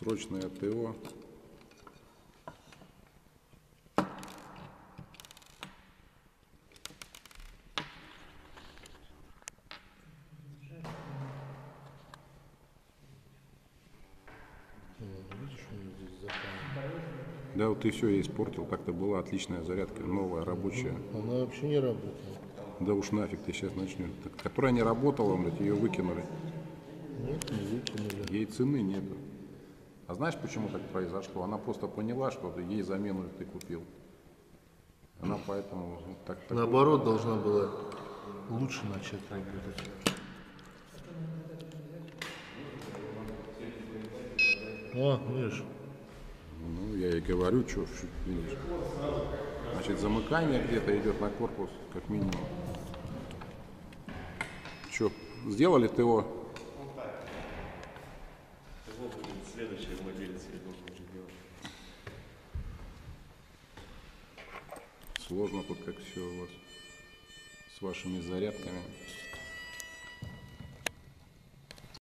Срочное ТО. Да, вот ты все ей испортил. Так-то была отличная зарядка, новая, рабочая. Она вообще не работала. Да уж нафиг ты сейчас начнешь. Так, Которая не работала, блядь, ее выкинули. Нет, не выкинули. Ей цены нету. А знаешь, почему так произошло? Она просто поняла, что ей замену ты купил. Она поэтому так, так Наоборот, должна была лучше начать работать. А, видишь, Ну, я и говорю, что видишь. Значит, замыкание где-то идет на корпус, как минимум. Что, сделали ТО? Следующий владелец, я должен уже делать. Сложно тут как все у вас с вашими зарядками.